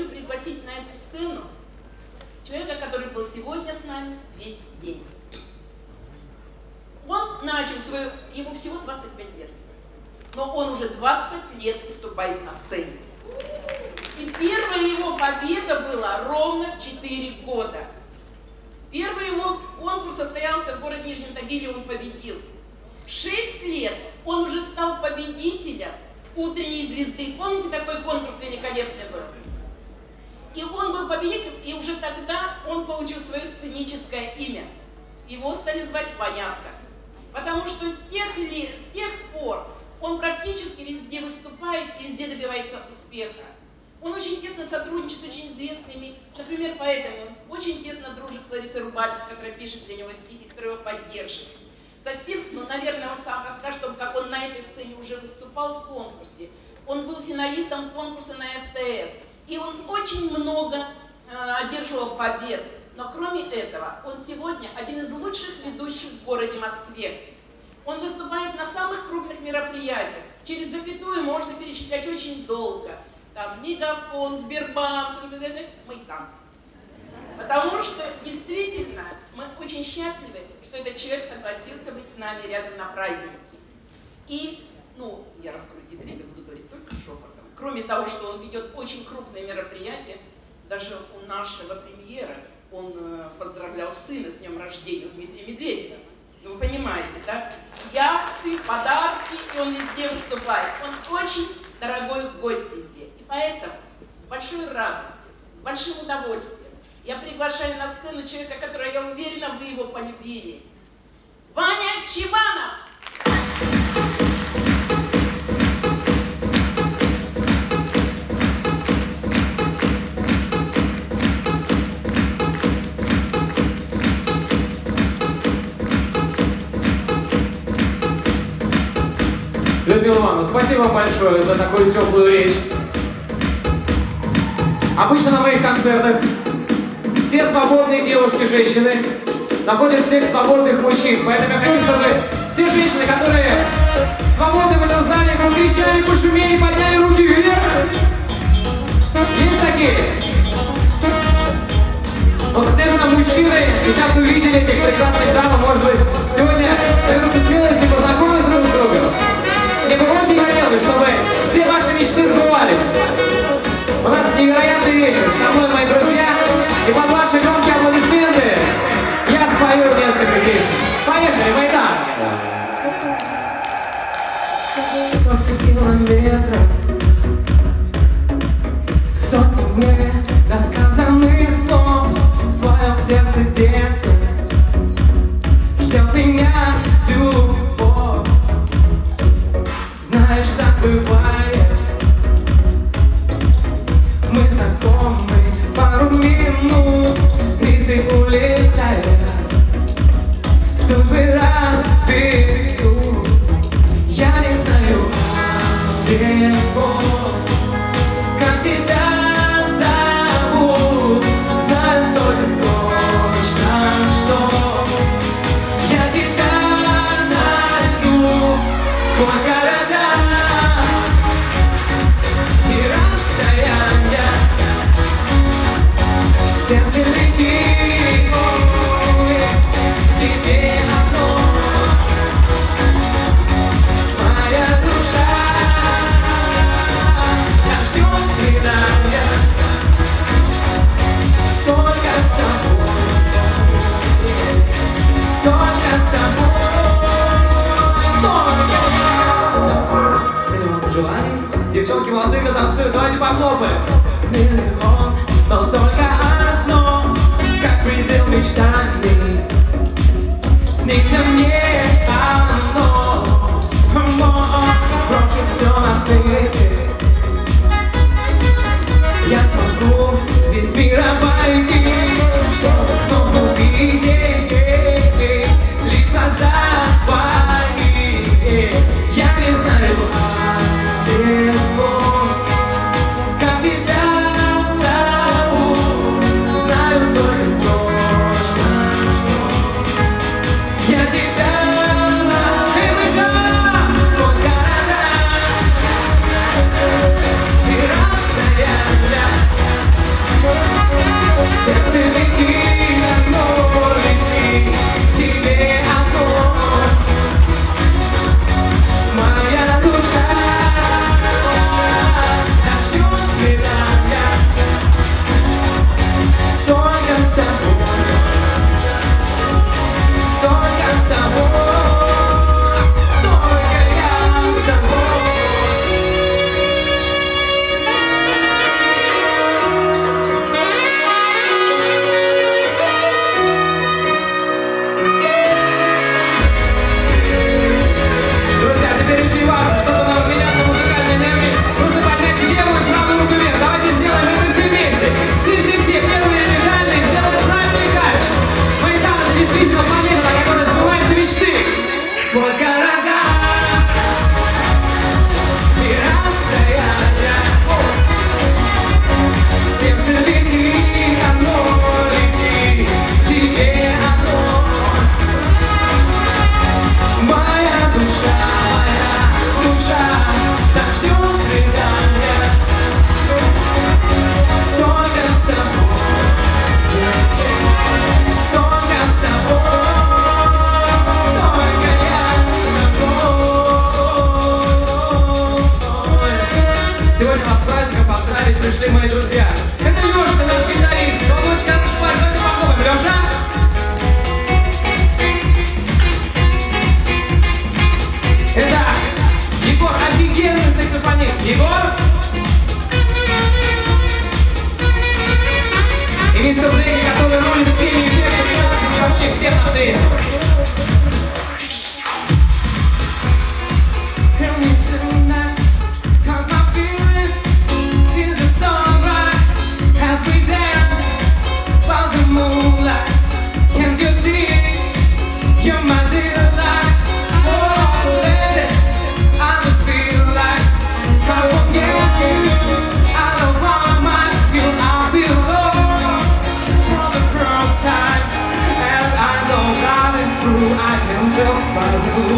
хочу пригласить на эту сцену человека, который был сегодня с нами весь день. Он начал свою, ему всего 25 лет, но он уже 20 лет выступает на сцене. И первая его победа была ровно в 4 года. Первый его конкурс состоялся в городе Нижнем Тагиле, он победил. В 6 лет он уже стал победителем утренней звезды. Помните, такой конкурс великолепный был? И он был победителем, и уже тогда он получил свое сценическое имя. Его стали звать Понятко. Потому что с тех, ли, с тех пор он практически везде выступает и везде добивается успеха. Он очень тесно сотрудничает с очень известными, например, поэтому он очень тесно дружит с Ларисой Рубальской, которая пишет для него стихи, которая его поддерживает. Совсем, ну, наверное, он сам расскажет, как он на этой сцене уже выступал в конкурсе. Он был финалистом конкурса на СТС. И он очень много э, одерживал побед. Но кроме этого, он сегодня один из лучших ведущих в городе Москве. Он выступает на самых крупных мероприятиях. Через запятую можно перечислять очень долго. Там Мегафон, Сбербанк, мы там. Потому что действительно мы очень счастливы, что этот человек согласился быть с нами рядом на празднике. И, ну, я раскрою секрет, я буду говорить только шепотом. Кроме того, что он ведет очень крупные мероприятия, даже у нашего премьера он э, поздравлял сына с днем рождения, Дмитрия Медведева. Ну, вы понимаете, да? Яхты, подарки, и он везде выступает. Он очень дорогой гость везде. И поэтому с большой радостью, с большим удовольствием я приглашаю на сцену человека, который, я уверена, вы его полюбили. Ваня Чиванов! Людмила Ивановна, спасибо большое за такую теплую речь. Обычно на моих концертах все свободные девушки, женщины находят всех свободных мужчин. Поэтому я хочу, чтобы все женщины, которые свободны в этом зале, покричали, пошумели, подняли руки вверх. Есть такие? Ну, соответственно, мужчины сейчас увидели этих прекрасных дам, может быть, сегодня наберутся смелости познакомиться друг с другом. Бы очень хотелось, чтобы все ваши мечты сбывались. У нас невероятный вечер. Со мной мои друзья. И под ваши громкие аплодисменты я спою несколько песен. Поехали, Майдан! Сотни километров Сотни недосказанных слов В твоем сердце где-то Ждет меня Знаешь, бывает. Мы знакомы пару минут. Рисы улетают. Судьбы разберу Я не знаю без слов все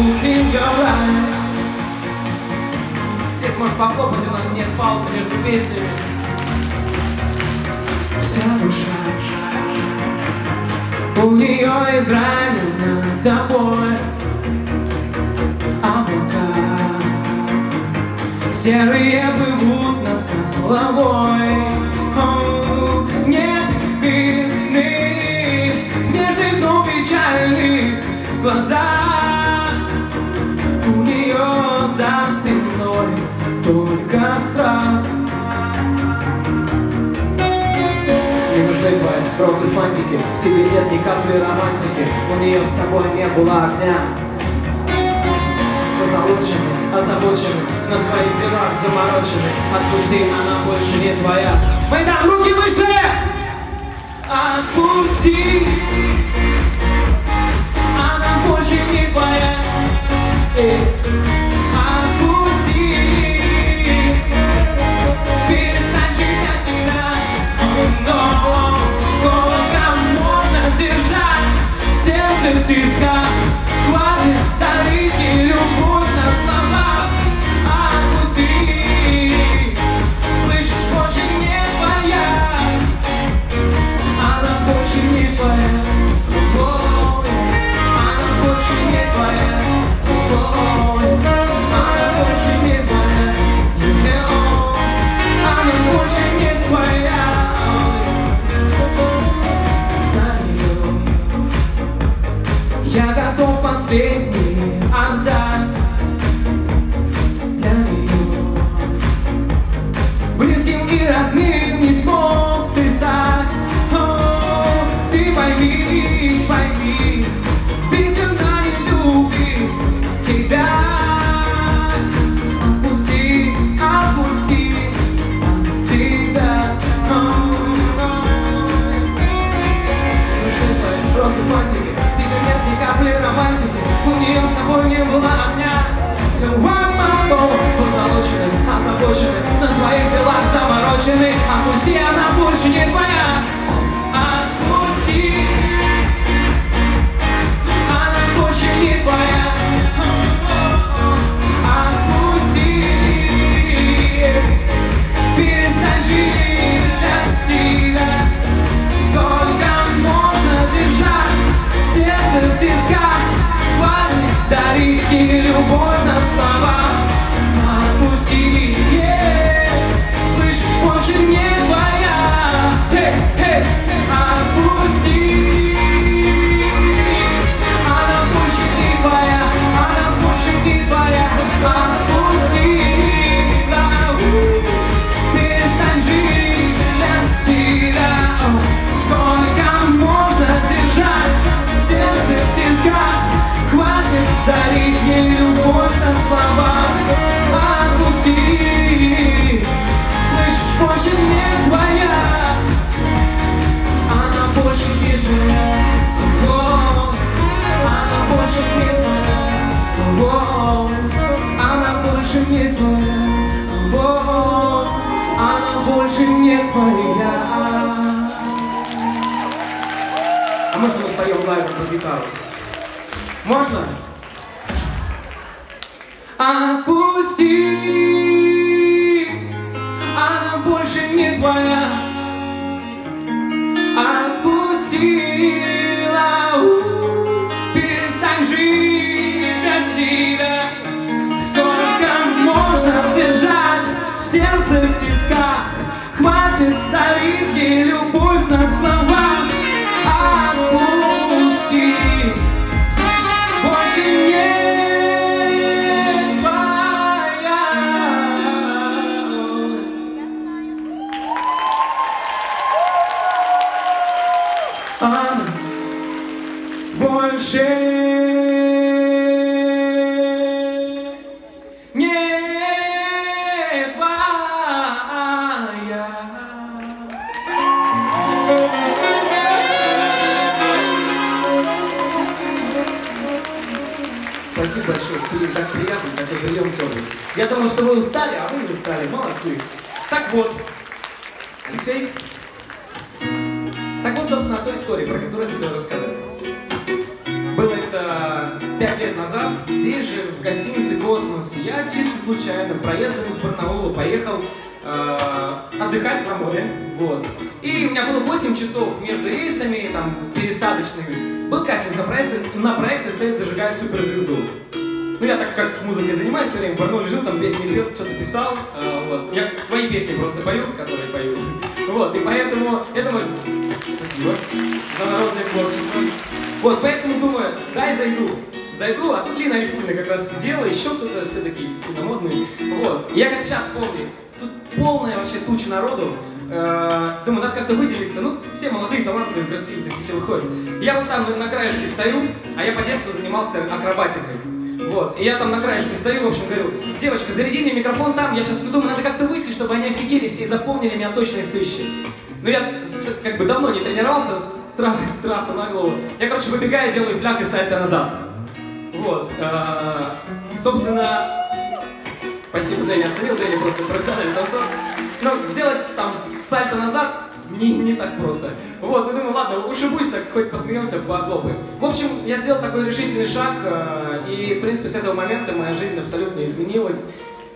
look in your eyes. Здесь можно похлопать, у нас нет паузы между песнями. Вся душа у нее изранена тобой. А Облака серые плывут над головой. Нет весны в нежных, но глазах нее за спиной только страх. Не нужны твои розы фантики, в тебе нет ни капли романтики, у нее с тобой не было огня. Позолочены, озабочены, на своих делах заморочены, отпусти, она больше не твоя. Майдан, руки выше! Отпусти, она больше не твоя. Эй. empty sky disguise. больше не твоя. А можно мы споем лайвом по гитару? Можно? Отпусти, она больше не твоя. тоска Хватит дарить ей любовь на словах Отпусти. Вы устали, а вы не устали. Молодцы. Так вот, Алексей. Так вот, собственно, о той истории, про которую я хотел рассказать. Было это пять лет назад, здесь же, в гостинице «Космос». Я чисто случайно проездом из Барнаула поехал э, отдыхать на море. Вот. И у меня было 8 часов между рейсами, там, пересадочными. Был кастинг на проект, на проект СТС зажигает суперзвезду. Ну, я так как музыкой занимаюсь все время, в Барнауле жил, там песни пел, что-то писал. э, вот. Я свои песни просто пою, которые пою. Вот, и поэтому, это мой... Спасибо за народное творчество. Вот, поэтому думаю, дай зайду. Зайду, а тут Лина Арифульна как раз сидела, еще кто-то, все такие сильно модные. Вот, я как сейчас помню, тут полная вообще туча народу. Э, Думаю, надо как-то выделиться. Ну, все молодые, талантливые, красивые такие все выходят. Я вот там на краешке стою, а я по детству занимался акробатикой. Вот, и я там на краешке стою, в общем, говорю, девочка, заряди мне микрофон там, я сейчас придумаю, надо как-то выйти, чтобы они офигели все и запомнили меня точно из тысячи. Ну, я как бы давно не тренировался, страх, страху на голову. Я, короче, выбегаю, делаю фляг и сальто назад. Вот, э, собственно, Спасибо, Дэнни оценил, Дэнни просто профессиональный танцор. Но сделать там сальто назад не, не так просто. Вот, ну думаю, ладно, ушибусь, так хоть посмеемся, похлопаем. В общем, я сделал такой решительный шаг, э, и, в принципе, с этого момента моя жизнь абсолютно изменилась.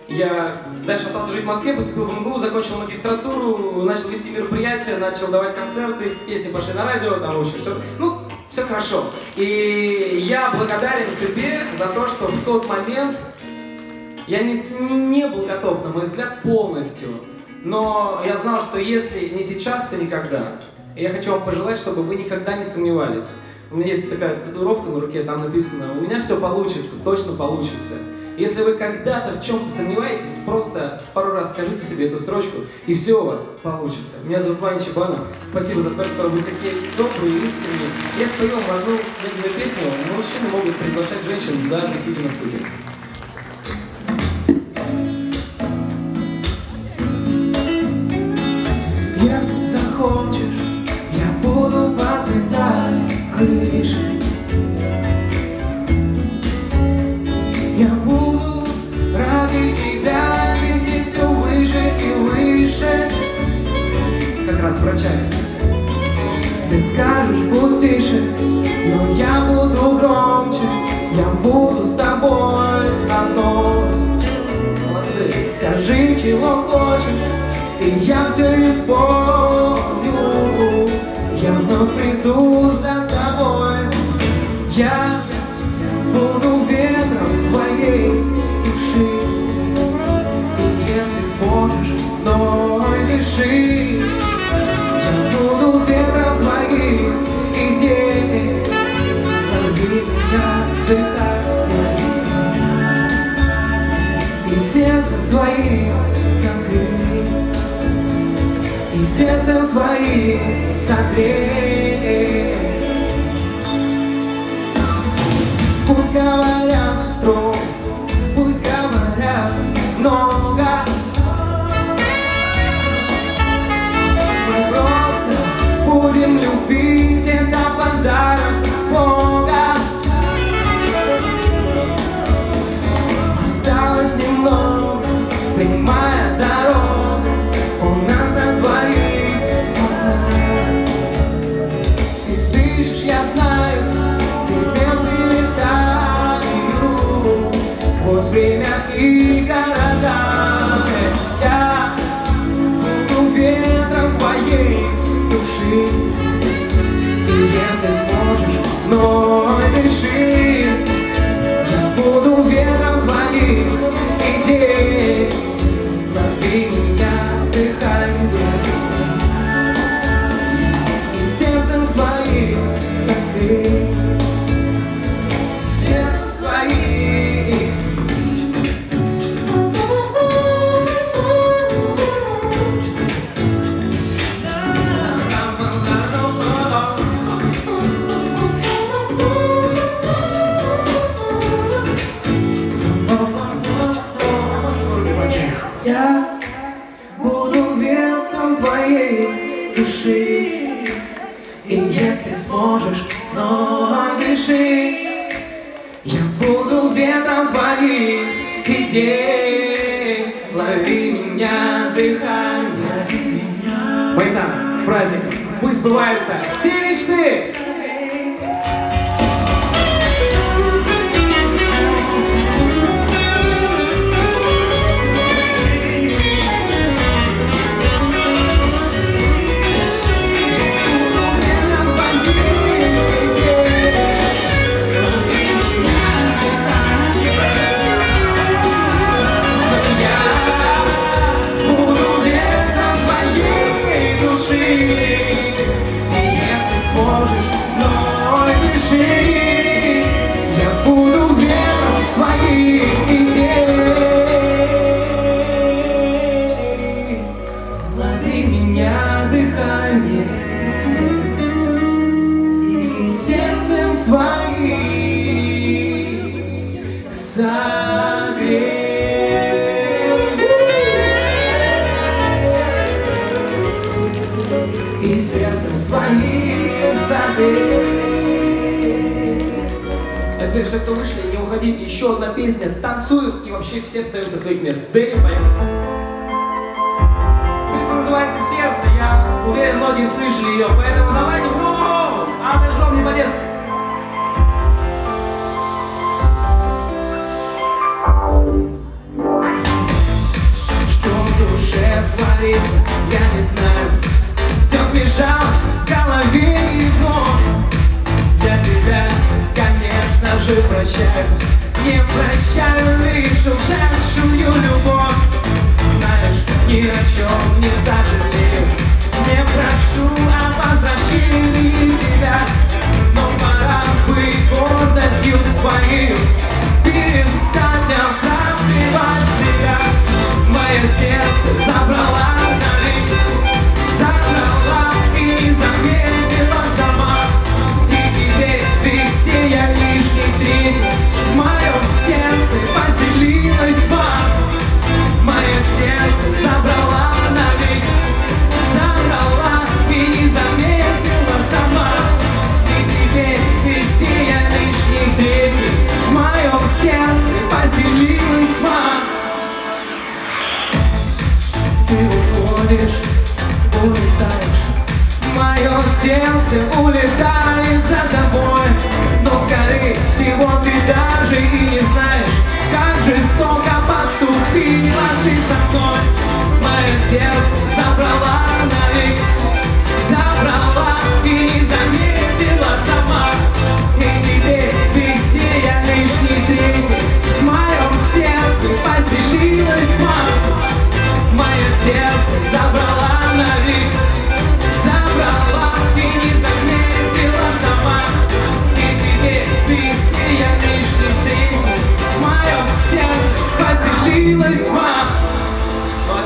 Я дальше остался жить в Москве, поступил в МГУ, закончил магистратуру, начал вести мероприятия, начал давать концерты, песни пошли на радио, там, в общем, все. Ну, все хорошо. И я благодарен судьбе за то, что в тот момент я не, не, не был готов, на мой взгляд, полностью. Но я знал, что если не сейчас, то никогда. И я хочу вам пожелать, чтобы вы никогда не сомневались. У меня есть такая татуировка на руке, там написано «У меня все получится, точно получится». Если вы когда-то в чем-то сомневаетесь, просто пару раз скажите себе эту строчку, и все у вас получится. Меня зовут Ваня Чебанов. Спасибо за то, что вы такие добрые искренние. Я спою вам одну медленную песню. Мужчины могут приглашать женщин, даже сидя на студии. Если захочешь, я буду подметать крыши. Я буду ради тебя лететь все выше и выше. Как раз про чай. Ты скажешь, будь тише, но я буду громче. Я буду с тобой одно. Молодцы. Скажи, чего хочешь, и я все исполню. Я вновь приду за тобой. Я своим Пусть сбываются сердцем своим согрей А теперь все, кто вышли, не уходите. Еще одна песня. Танцуем и вообще все встают со своих мест. Дэнни, поехали. Песня называется «Сердце». Я уверен, многие слышали ее. Поэтому давайте! А ножом не по-детски. Что в душе творится, я не знаю Все смешалось в голове и вновь Я тебя, конечно же, прощаю. Не прощаю лишь ушедшую любовь. Знаешь, ни о чем не сожалею. Не прошу о возвращении тебя Но пора быть гордостью своей Перестать оправдывать себя. Мое сердце сердце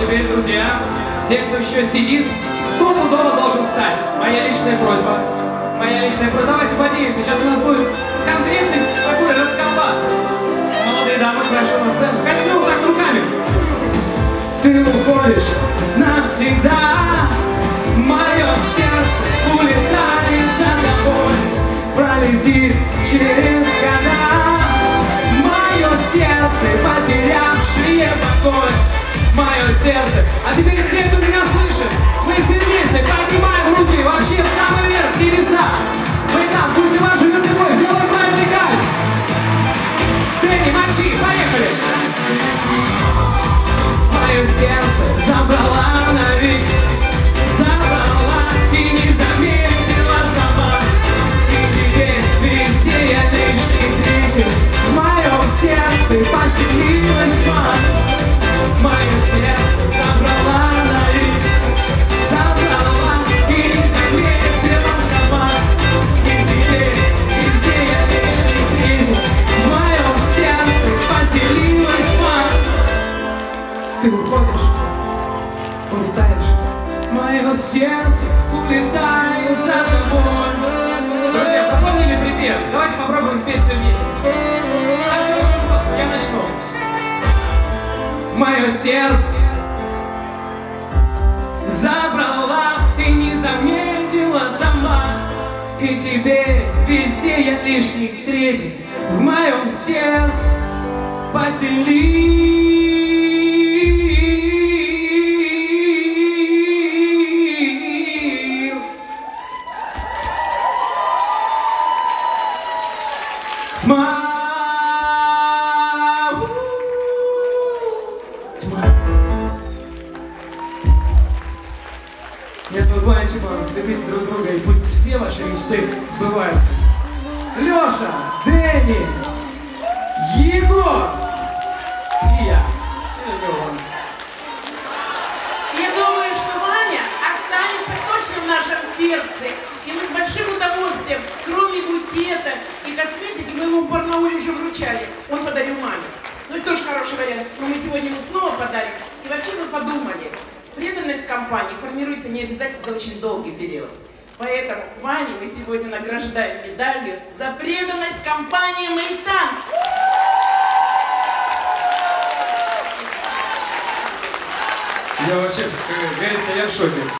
теперь, друзья, все, кто еще сидит, стопудово должен встать. Моя личная просьба. Моя личная просьба. Давайте поднимемся. Сейчас у нас будет конкретный такой расколбас. Молодые дамы, прошу на сцену. Качнем так руками. Ты уходишь навсегда Мое сердце улетает за тобой Пролетит через года Мое сердце, потерявшее покой Мое сердце. А теперь все, кто меня слышит, мы все вместе поднимаем руки вообще в самый верх, небеса. Давайте, давайте попробуем спеть все вместе. А все очень просто, я начну. Мое сердце забрала и не заметила сама. И теперь везде я лишний третий в моем сердце поселил. Любите друг друга, и пусть все ваши мечты сбываются. Леша, Дэнни, Егор и я. Леон. Я думаю, что Ваня останется точно в нашем сердце. И мы с большим удовольствием, кроме букета и косметики, мы ему в Барнауле уже вручали. Он подарил маме. Ну, это тоже хороший вариант. Но мы сегодня ему снова подарим. И вообще мы подумали, преданность компании формируется не обязательно за очень долгий период. Поэтому Ване мы сегодня награждаем медалью за преданность компании «Мейтан». Я вообще, как говорится, я в шоке.